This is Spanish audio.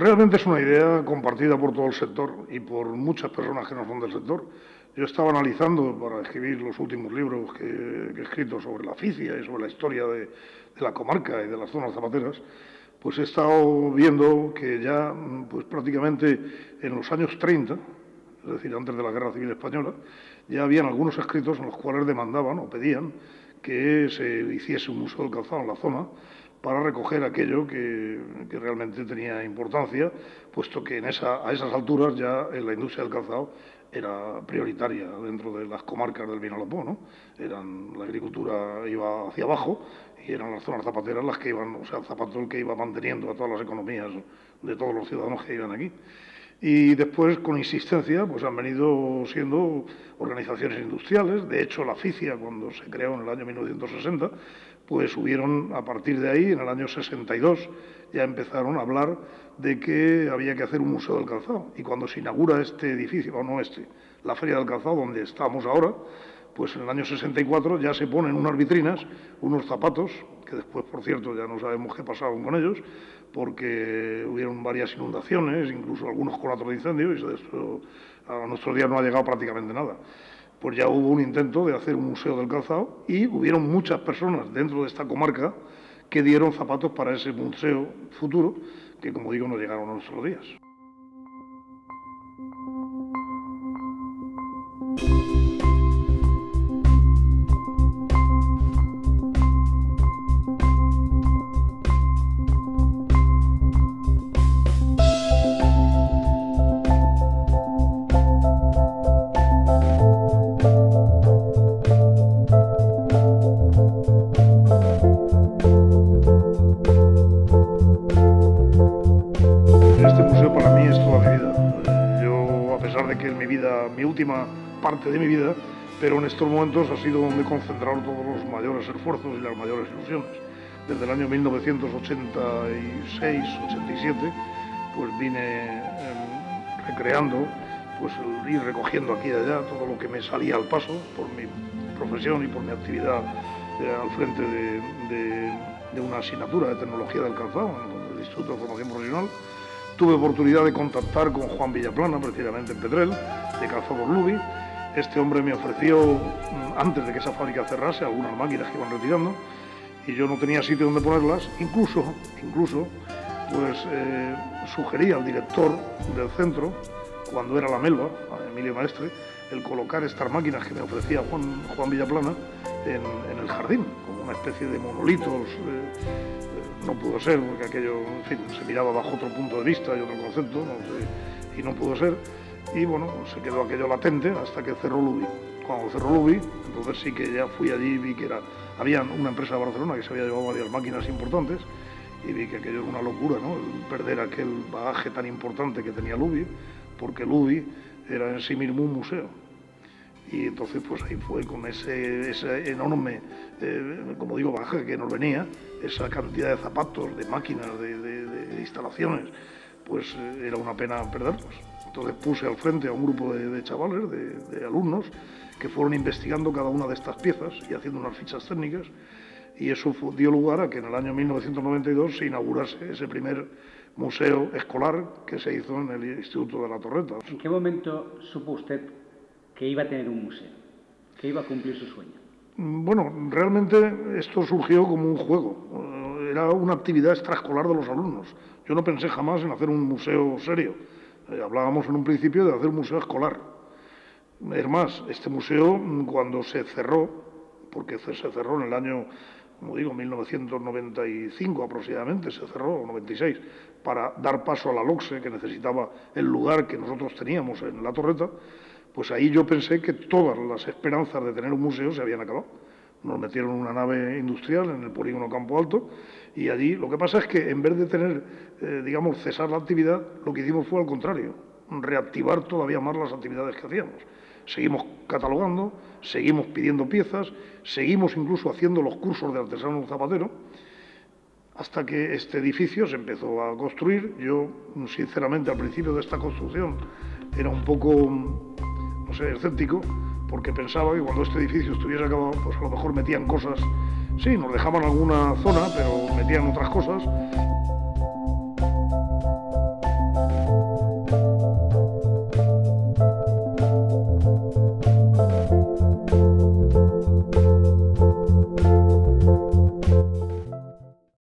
realmente es una idea compartida por todo el sector y por muchas personas que no son del sector. Yo estaba analizando para escribir los últimos libros que, he escrito sobre la aficia y sobre la historia de, de, la comarca y de las zonas zapateras, pues he estado viendo que ya pues prácticamente en los años 30, es decir, antes de la Guerra Civil Española, ya habían algunos escritos en los cuales demandaban o pedían que se hiciese un museo del calzado en la zona para recoger aquello que, realmente tenía importancia, puesto que en esa, a esas alturas ya en la industria del calzado era prioritaria dentro de las comarcas del Vinalopó. Eran, la agricultura iba hacia abajo y eran las zonas zapateras las que iban, o sea, el zapato el que iba manteniendo a todas las economías de todos los ciudadanos que iban aquí. Y después, con insistencia, pues han venido siendo organizaciones industriales. De hecho, la FICIA, cuando se creó en el año 1960, pues hubieron, a partir de ahí, en el año 62, ya empezaron a hablar de que había que hacer un museo del calzado. Y cuando se inaugura este edificio, o no este, la Feria del Calzado, donde estamos ahora, pues en el año 64 ya se ponen unas vitrinas, unos zapatos, que después, por cierto, ya no sabemos qué pasaron con ellos, porque hubieron varias inundaciones, incluso algunos conatos de incendio, y de esto a nuestros días no ha llegado prácticamente nada. Pues ya hubo un intento de hacer un museo del calzado y hubieron muchas personas dentro de esta comarca que dieron zapatos para ese museo futuro, que como digo no llegaron a nuestros días. Parte de mi vida, pero en estos momentos ha sido donde he concentrado todos los mayores esfuerzos y las mayores ilusiones. Desde el año 1986-87, pues vine em, recreando, pues ir recogiendo aquí y allá todo lo que me salía al paso por mi profesión y por mi actividad eh, al frente de, de, una asignatura de tecnología del calzado en el Instituto de Formación Profesional. Tuve oportunidad de contactar con Juan Villaplana, precisamente en Pedrel, de Calzados Lubi, este hombre me ofreció, mm, antes de que esa fábrica cerrase, algunas máquinas que iban retirando y yo no tenía sitio donde ponerlas. Incluso, incluso, pues eh, sugerí al director del centro, cuando era la Melva, a Emilio Maestre, el colocar estas máquinas que me ofrecía Juan, Villaplana en, el jardín, como una especie de monolitos. Eh, no pudo ser, porque aquello, en fin, se miraba bajo otro punto de vista y otro concepto, y no pudo ser y bueno, se quedó aquello latente hasta que cerró Lubi. Cuando cerró Lubi, entonces sí que ya fui allí y vi que era, había una empresa de Barcelona que se había llevado varias máquinas importantes y vi que aquello era una locura, ¿no? perder aquel bagaje tan importante que tenía Lubi, porque Lubi era en sí mismo un museo. Y entonces pues ahí fue con ese, enorme, eh, como digo, bagaje que nos venía, esa cantidad de zapatos, de máquinas, de, instalaciones, pues eh, era una pena perderlos. Entonces puse al frente a un grupo de, chavales, de, alumnos, que fueron investigando cada una de estas piezas y haciendo unas fichas técnicas. Y eso dio lugar a que en el año 1992 se inaugurase ese primer museo escolar que se hizo en el Instituto de la Torreta. ¿En qué momento supo usted que iba a tener un museo, que iba a cumplir su sueño? Bueno, realmente esto surgió como un juego, era una actividad extraescolar de los alumnos. Yo no pensé jamás en hacer un museo serio eh, hablábamos en un principio de hacer un museo escolar. Es más, este museo, mm, cuando se cerró, porque se cerró en el año, como digo, 1995 aproximadamente, se cerró, 96, para dar paso a la LOXE, que necesitaba el lugar que nosotros teníamos en la torreta, pues ahí yo pensé que todas las esperanzas de tener un museo se habían acabado. Nos metieron una nave industrial en el polígono Campo Alto y allí lo que pasa es que en vez de tener, eh, digamos, cesar la actividad, lo que hicimos fue al contrario, reactivar todavía más las actividades que hacíamos. Seguimos catalogando, seguimos pidiendo piezas, seguimos incluso haciendo los cursos de artesano zapatero, hasta que este edificio se empezó a construir. Yo, sinceramente, al principio de esta construcción era un poco, no sé, escéptico, porque pensaba que cuando este edificio estuviese acabado, pues a lo mejor metían cosas, sí, nos dejaban alguna zona, pero metían otras cosas.